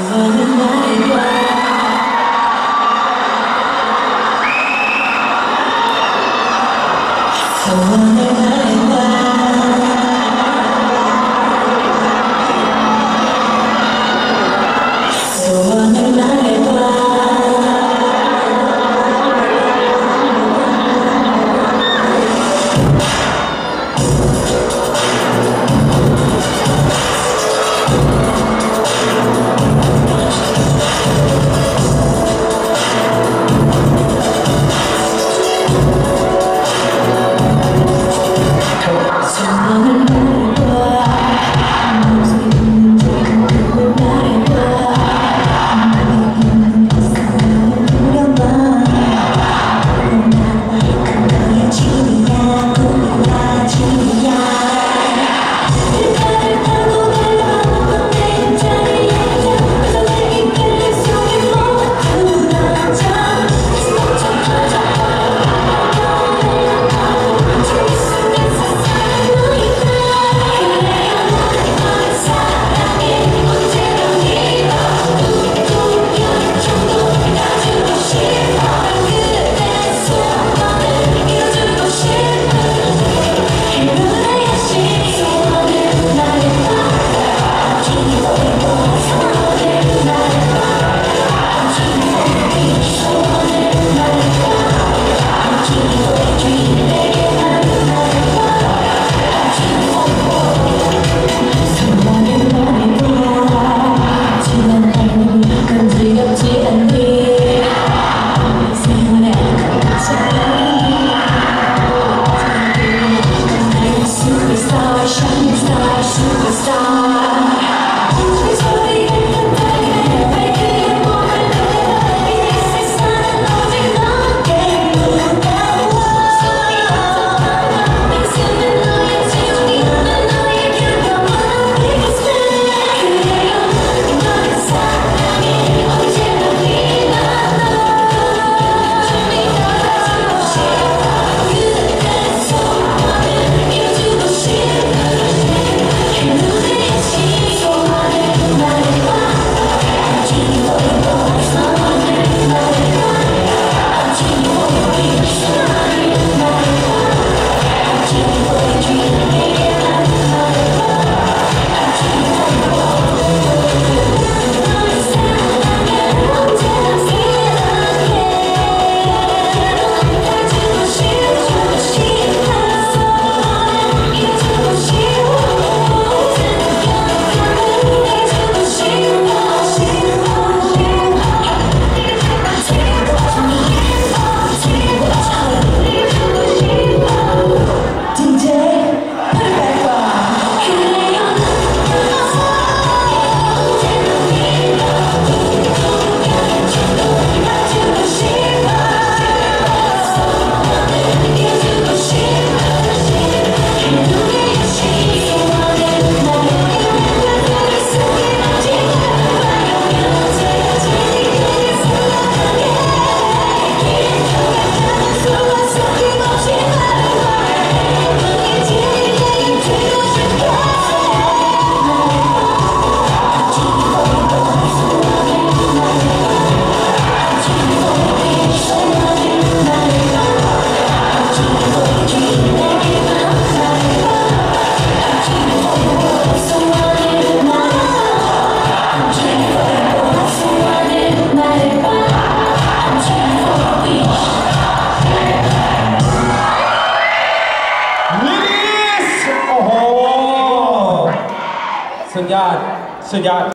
So wonder why, why. ดยอดสุดยอด